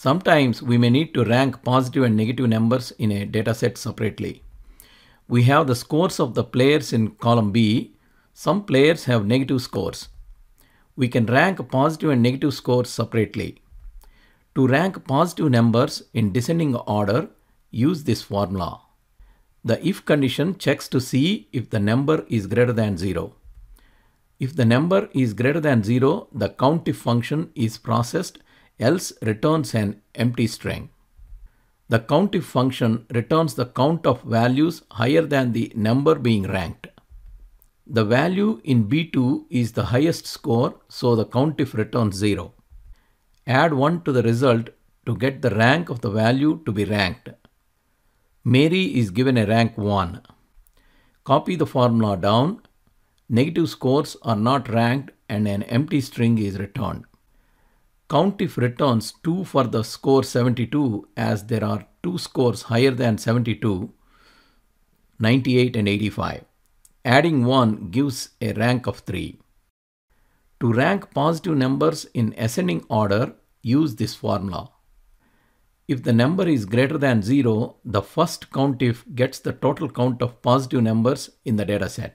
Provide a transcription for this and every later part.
Sometimes we may need to rank positive and negative numbers in a dataset separately. We have the scores of the players in column B. Some players have negative scores. We can rank positive and negative scores separately. To rank positive numbers in descending order, use this formula. The if condition checks to see if the number is greater than 0. If the number is greater than 0, the countif function is processed, else returns an empty string. The countif function returns the count of values higher than the number being ranked. The value in B2 is the highest score, so the countif returns 0. Add 1 to the result to get the rank of the value to be ranked. Mary is given a rank 1. Copy the formula down. Negative scores are not ranked and an empty string is returned. COUNTIF returns 2 for the score 72 as there are two scores higher than 72, 98 and 85. Adding 1 gives a rank of 3. To rank positive numbers in ascending order, use this formula. If the number is greater than 0, the first COUNTIF gets the total count of positive numbers in the dataset.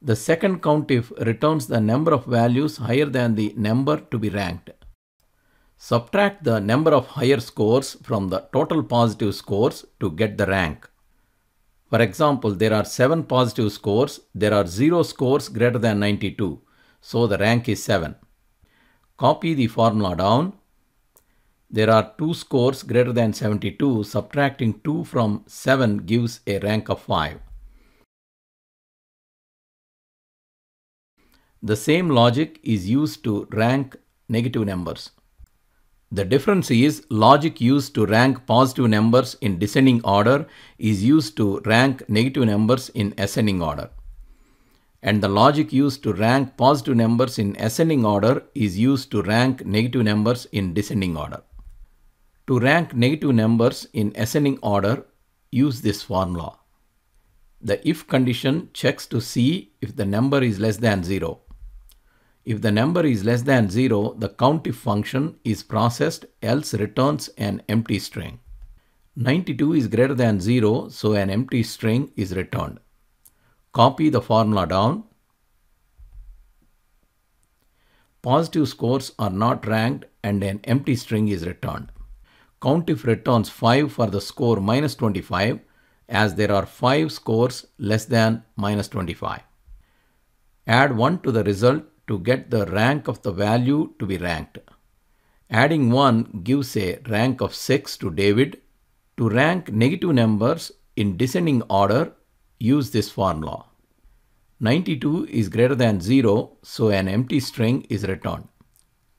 The second COUNTIF returns the number of values higher than the number to be ranked. Subtract the number of higher scores from the total positive scores to get the rank. For example, there are 7 positive scores, there are 0 scores greater than 92, so the rank is 7. Copy the formula down there are two scores greater than 72. Subtracting 2 from 7 gives a rank of 5. The same logic is used to rank negative numbers. The difference is logic used to rank positive numbers in descending order is used to rank negative numbers in ascending order. And the logic used to rank positive numbers in ascending order is used to rank negative numbers in descending order. To rank negative numbers in ascending order, use this formula. The if condition checks to see if the number is less than 0. If the number is less than 0, the COUNTIF function is processed else returns an empty string. 92 is greater than 0, so an empty string is returned. Copy the formula down. Positive scores are not ranked and an empty string is returned. COUNTIF returns 5 for the score minus 25 as there are 5 scores less than minus 25. Add 1 to the result to get the rank of the value to be ranked. Adding 1 gives a rank of 6 to David. To rank negative numbers in descending order, use this formula. 92 is greater than 0, so an empty string is returned.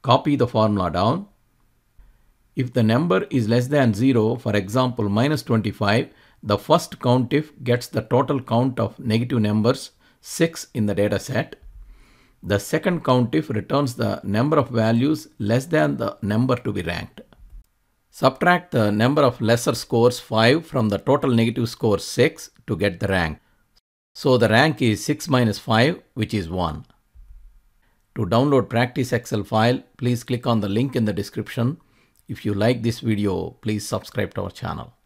Copy the formula down if the number is less than 0, for example minus 25, the first COUNTIF gets the total count of negative numbers 6 in the data set. The second COUNTIF returns the number of values less than the number to be ranked. Subtract the number of lesser scores 5 from the total negative score 6 to get the rank. So the rank is 6 minus 5 which is 1. To download practice Excel file, please click on the link in the description if you like this video, please subscribe to our channel.